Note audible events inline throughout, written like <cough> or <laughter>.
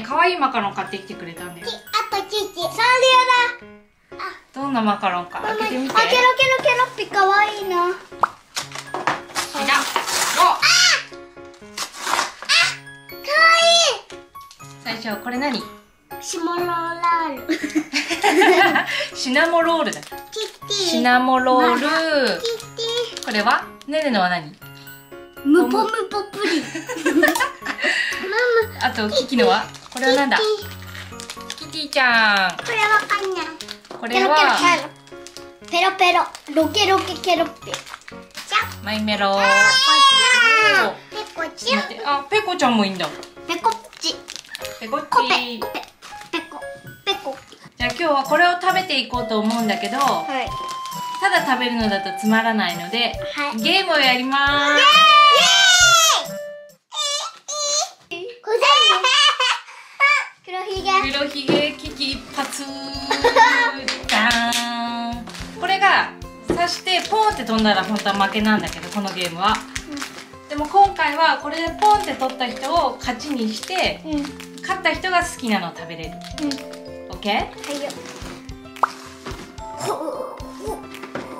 愛いマカロン買ってきてくれたんだよ。あとキキ。サンリオだ。どんなマカロンか開けてみて。あケロケロケロッピかわいいなじゃおかわ最初これ何？いいシモロール。<laughs> シナモロールだ。シナモロール。これは？ねねのは何？ィムポムポプリン。<laughs> あとキキのは？これはなんだ？キッティちゃん。ィこれわかんない。これは？ペロペロ。ロケロケケロッピじゃマイメロ。あペコち。ゃんあペコちゃんもいいんだ。ペコッチペコッコペ。コ。ペコ。じゃあ今日はこれを食べていこうと思うんだけどはい。ただ食べるのだとつまらないので、はい。ゲームをやりまーすひげ黒ひげ危機一髪。じゃーんこれが刺してポンって飛んだら本当は負けなんだけどこのゲームは、でも今回はこれでポンって取った人を勝ちにしてうん。うん勝った人が好きなのを食べれる。OK? はいよ。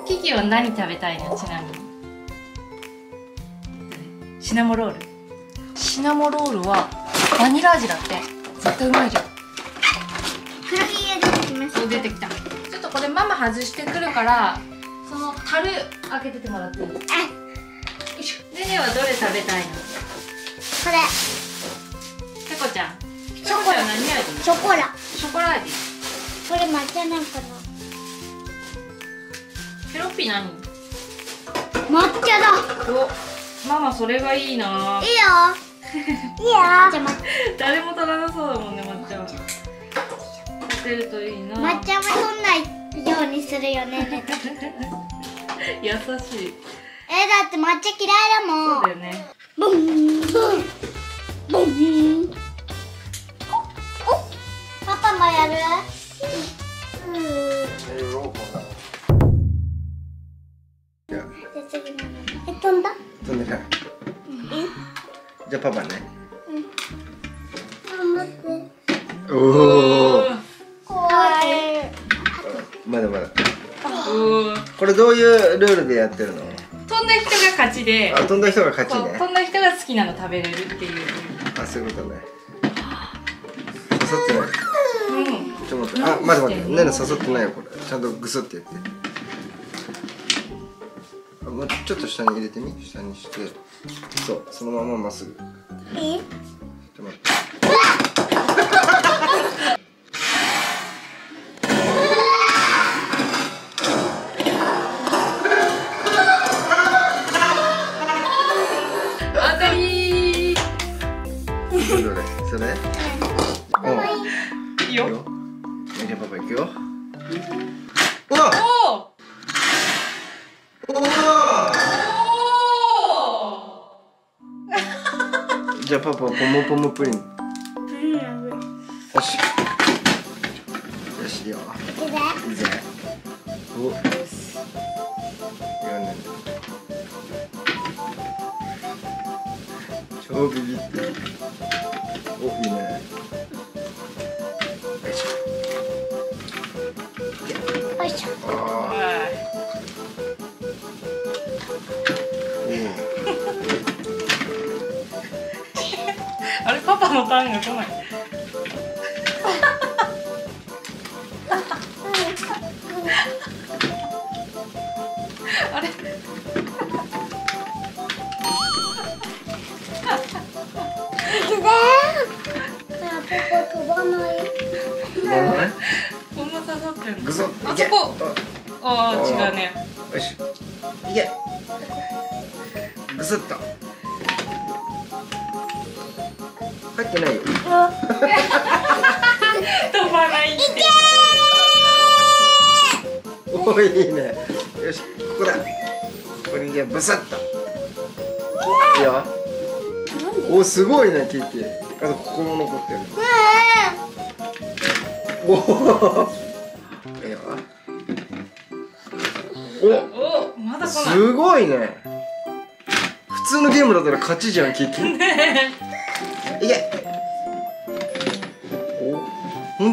キキは何食べたいの？ちなみに。シナモロール。シナモロールはバニラ味だって。絶対うまいじゃんてきましたそう出てきた。ちょっとこれママ外してくるからその樽開けててもらっていい？よあいしょねねはどれ食べたいの？これ。ペコちゃん。ショコ。ラ何味ショコラショコラ味これ抹茶なんかな？ペロッピ何？抹茶だ。おママそれがいいな。いいよ。<laughs> いいよ。じゃ誰も取らなそうだもんね抹茶は当てるといいな。抹茶も取んないようにするよね。ね <laughs> 優しい。えだって抹茶嫌いだもん。そうだよね。ブンブン。ブン。おおパパもやる？え飛んだ飛んでないじゃあパパね。頑張って。おおこれどういうルールでやってるの？飛んだ人が勝ちであ飛んだ人が勝ちね。飛んだ人が好きなの食べれるっていう。あそういうことね。刺さってない。うん。ちょっと待ってあ待って。待ってねね刺さってないよこれ。ちゃんとグスってやって。あもうちょっと下に入れてみ？下にして。そうそのまままっすぐ。ちょえっと待って <laughs> じゃあパパポムポムプリン。よし。よしいいよ。いいぜ。お。よね。超ビビってる。おいいね。よいしょ。よいしょパパのターンが来ない。あれ？飛ばない？こんな刺さってるあそこ。ああ違うね。よしいけぐすっとってないよ。飛ばないおいいいね。よしここだ。ここにじゃあブスッと。いいよ。おすごいねキキ。あとここも残ってる。おおいいよ。おおまだ来ない。すごいね。普通のゲームだったら勝ちじゃんキ。キいけ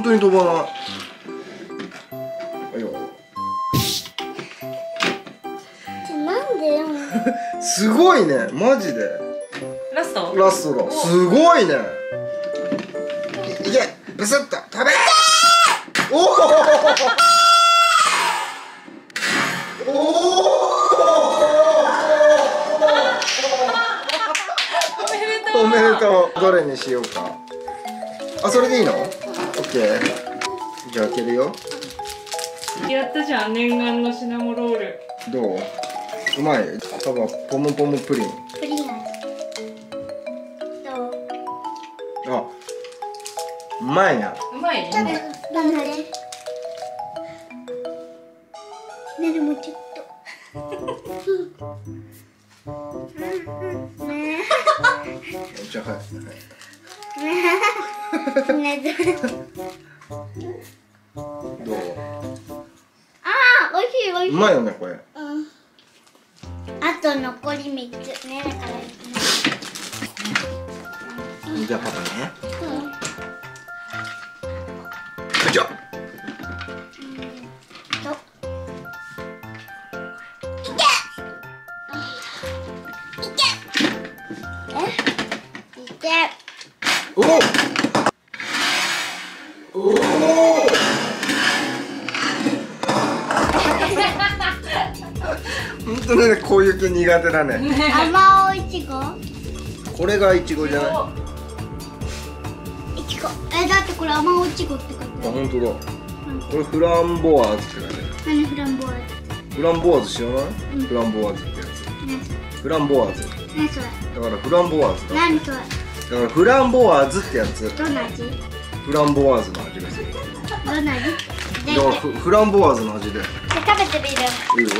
本当に飛ばない。なんでよ。すごいねマジでラスト。ラスト。だすごいねいいけブスッと食べおおおめでとうどれにしようかあそれでいいのオッケーじゃあ開けるよ。やったじゃん念願のシナモロール。どう？うまい。パパポムポムプリン。プリン味どう？あうまいな。うまい食べ頑張れ。ねえねるどう？あーおいしいおいうしい。まいよねこれ。うん。あと残り三つね。だからじゃあ。パパねう？んよいしょといけ。いけ。おおお本当にねこういう系苦手だね。甘おいちご？これがいちごじゃない？あいちご。えだってこれ甘おいちごって書いてある。本当だ。これフランボワーズって書いてある。何？フランボワーフランボワーズ知らない、うん。フランボワーズってやつ。ズフランボワーズ。何それ？だからフランボワーズだだ何それ？からフランボワーズってやつ。どんな味？フランボワーズの味がす。るどんな味？でだからフフランボワーズの味で。い食べてみる。いよ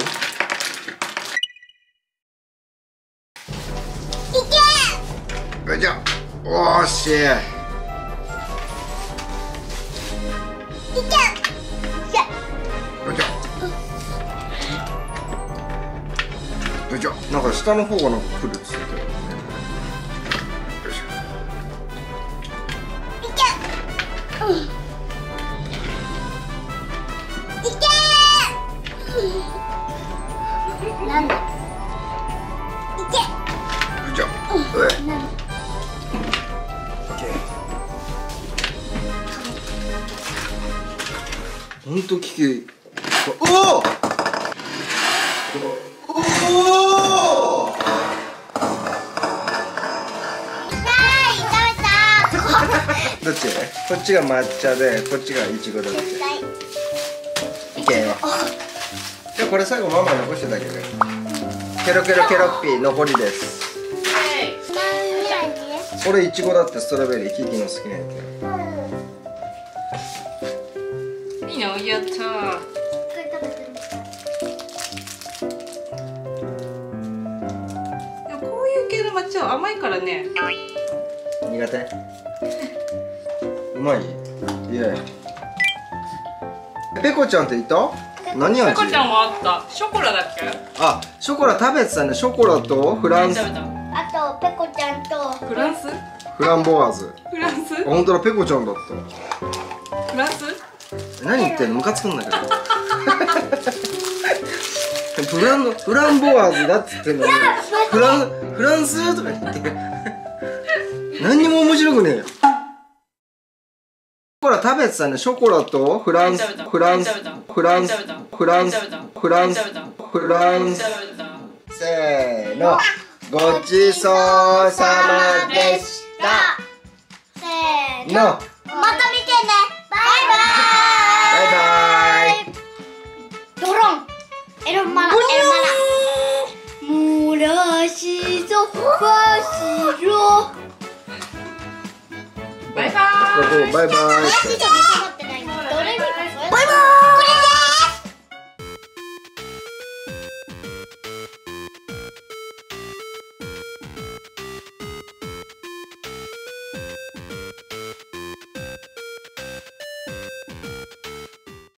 おーしい。けなんか下の方がなんか来るっつ。と危機おおどっち？こっちが抹茶でこっちがいちごだっ絶対け？いけよ。じゃあこれ最後ママ残してたけ？どケロケロケロッピー残りです。これい。ちごだってストロベリーキキの好きなやついいのやったこれ食べてるでもこういう系の抹茶は甘いからね苦手うまいいやペコちゃんっていた何ペ味コちゃんもあったショコラだっけあショコラ食べてたねショコラとフランスあとペコちゃんとフランスフランボワーズフランスあ本当だペコちゃんだっフランスた何言ってんのムカつくんだけど。<laughs> フランフランボワーズだっつってんのに。フランフランスとか言って何にも面白くねえよ。ショコラ食べてたね。ショコラとフランスフランスフランスフランスフランスフランス。せーの。ごちそうさまでした。せーのしそばしろバイ